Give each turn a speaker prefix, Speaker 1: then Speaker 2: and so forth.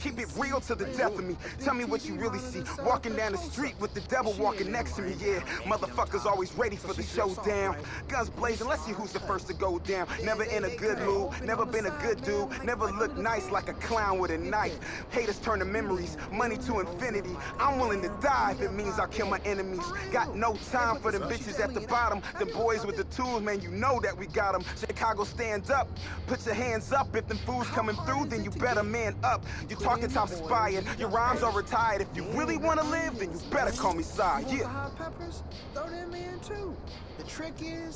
Speaker 1: Keep it real to the death of me. Tell me what you really see. Walking down the street with the devil walking next to me, yeah. Motherfuckers always ready for the showdown. Guns blazing, let's see who's the first to go down. Never in a good mood, never been a good dude. Never looked nice like a clown with a knife. Haters turn to memories, money to infinity. I'm willing to die if it means I kill my enemies. Got no time for them bitches at the bottom. Them boys with the tools, man, you know that we got them. Chicago, stand up. Put your hands up. If them fools coming through, then you better man up. Your talking time's expired. Your rhymes are retired. If you really want to live, then you better call me sire. Yeah.
Speaker 2: Peppers, throw them in too. The trick is,